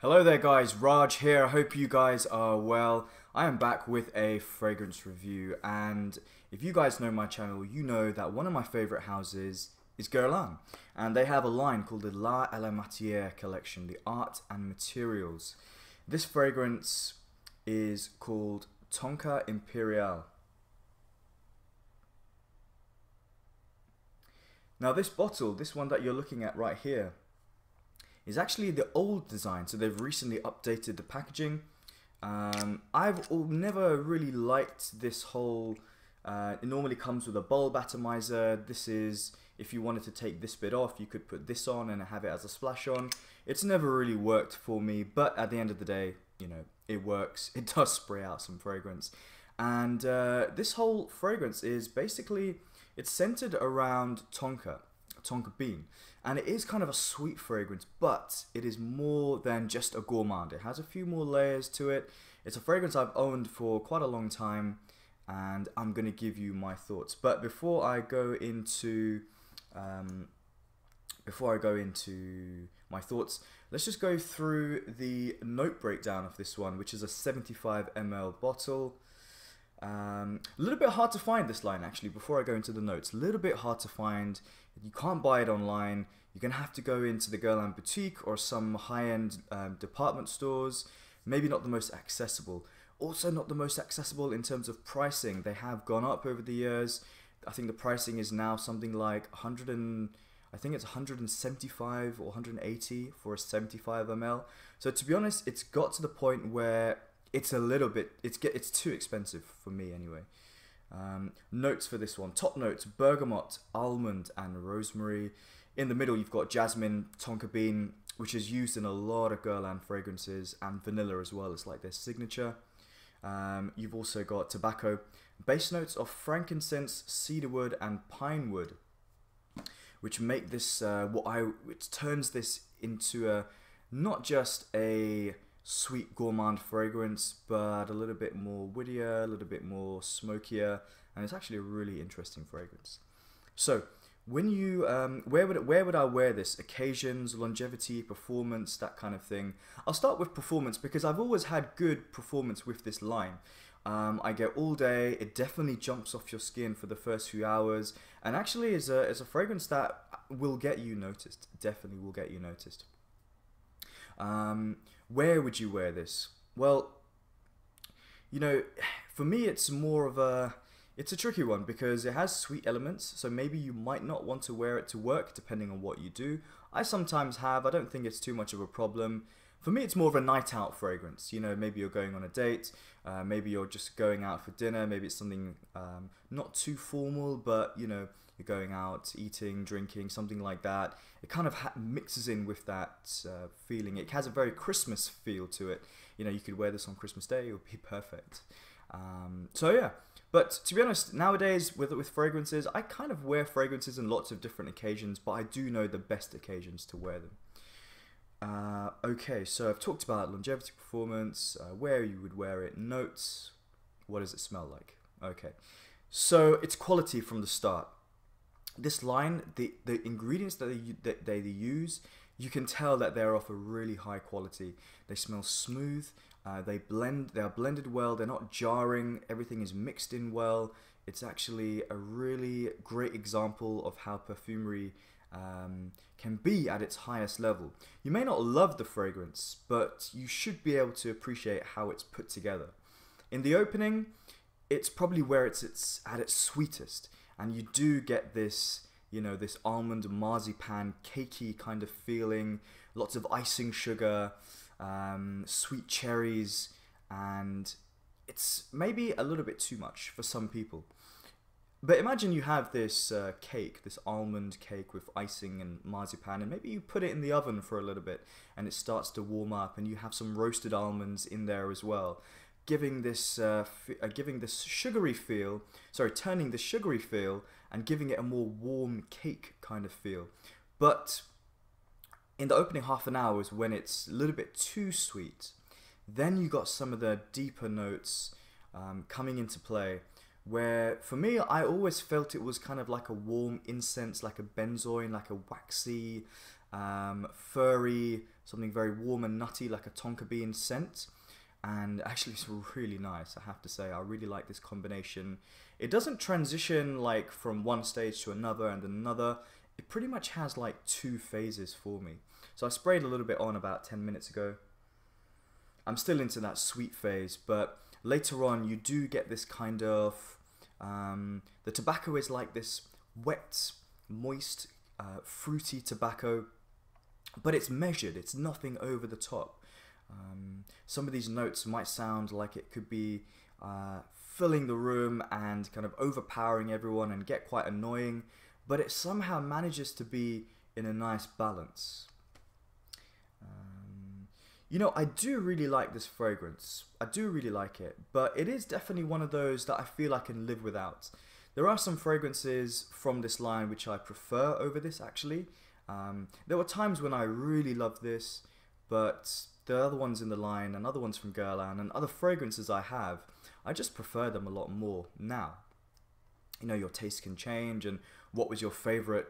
Hello there guys, Raj here. I hope you guys are well. I am back with a fragrance review and if you guys know my channel, you know that one of my favorite houses is Guerlain and they have a line called the La la Matière collection, the art and materials. This fragrance is called Tonka Imperiale. Now this bottle, this one that you're looking at right here, is actually the old design. So they've recently updated the packaging. Um, I've never really liked this whole. Uh, it normally comes with a bulb atomizer. This is if you wanted to take this bit off, you could put this on and have it as a splash on. It's never really worked for me, but at the end of the day, you know, it works. It does spray out some fragrance. And uh, this whole fragrance is basically, it's centered around Tonka. Tonka bean. And it is kind of a sweet fragrance, but it is more than just a gourmand. It has a few more layers to it. It's a fragrance I've owned for quite a long time, and I'm going to give you my thoughts. But before I go into um, before I go into my thoughts, let's just go through the note breakdown of this one, which is a 75 ml bottle. Um, a little bit hard to find this line actually before I go into the notes. A little bit hard to find. You can't buy it online. You're going to have to go into the Guerlain boutique or some high end um, department stores. Maybe not the most accessible. Also, not the most accessible in terms of pricing. They have gone up over the years. I think the pricing is now something like 100 and I think it's 175 or 180 for a 75 ml. So to be honest, it's got to the point where it's a little bit it's it's too expensive for me anyway. Um, notes for this one: top notes: bergamot, almond, and rosemary. In the middle, you've got jasmine, tonka bean, which is used in a lot of Guerlain fragrances, and vanilla as well. It's like their signature. Um, you've also got tobacco, base notes of frankincense, cedarwood, and pine wood, which make this uh, what I which turns this into a not just a sweet gourmand fragrance, but a little bit more woodier, a little bit more smokier, and it's actually a really interesting fragrance. So, when you um, where would where would I wear this? Occasions, longevity, performance, that kind of thing. I'll start with performance because I've always had good performance with this line. Um, I get all day. It definitely jumps off your skin for the first few hours, and actually is a is a fragrance that will get you noticed. Definitely will get you noticed. Um, where would you wear this? Well, you know, for me, it's more of a it's a tricky one because it has sweet elements, so maybe you might not want to wear it to work depending on what you do. I sometimes have, I don't think it's too much of a problem. For me, it's more of a night out fragrance. You know, maybe you're going on a date, uh, maybe you're just going out for dinner, maybe it's something um, not too formal, but you know, you're going out, eating, drinking, something like that. It kind of mixes in with that uh, feeling. It has a very Christmas feel to it. You know, you could wear this on Christmas Day; it would be perfect. Um, so yeah, but to be honest, nowadays with with fragrances, I kind of wear fragrances in lots of different occasions, but I do know the best occasions to wear them. Uh, okay, so I've talked about longevity performance, uh, where you would wear it, notes, what does it smell like? Okay, so it's quality from the start this line, the the ingredients that they that they use, you can tell that they're of a really high quality. They smell smooth. Uh, they blend. They are blended well. They're not jarring. Everything is mixed in well. It's actually a really great example of how perfumery um, can be at its highest level. You may not love the fragrance, but you should be able to appreciate how it's put together. In the opening, it's probably where it's, it's at its sweetest and you do get this you know this almond marzipan cakey kind of feeling lots of icing sugar um, sweet cherries and it's maybe a little bit too much for some people. But imagine you have this uh, cake this almond cake with icing and marzipan and maybe you put it in the oven for a little bit and it starts to warm up and you have some roasted almonds in there as well giving this uh, uh, giving this sugary feel, sorry, turning the sugary feel and giving it a more warm cake kind of feel. But in the opening half an hour is when it's a little bit too sweet. Then you got some of the deeper notes um, coming into play. Where for me, I always felt it was kind of like a warm incense, like a benzoin, like a waxy, um, furry, something very warm and nutty like a tonka bean scent. And actually, it's really nice, I have to say. I really like this combination. It doesn't transition like from one stage to another and another. It pretty much has like two phases for me. So I sprayed a little bit on about 10 minutes ago. I'm still into that sweet phase, but later on you do get this kind of um, the tobacco is like this wet, moist, uh, fruity tobacco, but it's measured. It's nothing over the top. Um, some of these notes might sound like it could be uh, filling the room and kind of overpowering everyone and get quite annoying, but it somehow manages to be in a nice balance. Um, you know, I do really like this fragrance. I do really like it, but it is definitely one of those that I feel I can live without. There are some fragrances from this line which I prefer over this actually. Um, there were times when I really loved this, but the other ones in the line and other ones from Guerlain and other fragrances I have, I just prefer them a lot more now. You know, your taste can change and what was your favorite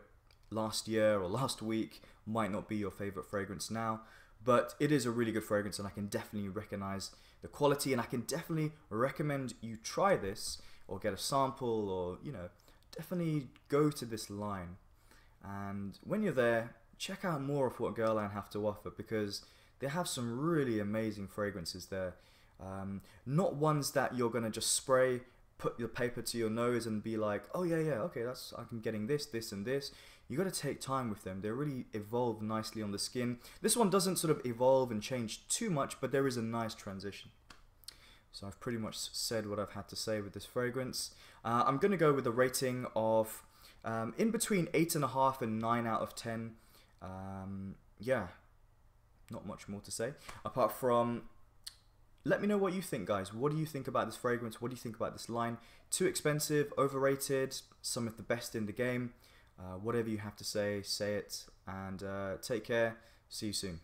last year or last week might not be your favorite fragrance now, but it is a really good fragrance and I can definitely recognize the quality and I can definitely recommend you try this or get a sample or, you know, definitely go to this line. And when you're there, check out more of what Guerlain have to offer because they have some really amazing fragrances there. Um, not ones that you're gonna just spray, put your paper to your nose and be like, oh yeah, yeah, okay, that's I'm getting this, this, and this. You got to take time with them. They really evolve nicely on the skin. This one doesn't sort of evolve and change too much, but there is a nice transition. So I've pretty much said what I've had to say with this fragrance. Uh, I'm going to go with a rating of um, in between 8.5 and 9 out of 10. Um, yeah, not much more to say. Apart from, let me know what you think, guys. What do you think about this fragrance? What do you think about this line? Too expensive, overrated, some of the best in the game. Uh, whatever you have to say, say it. And uh, take care. See you soon.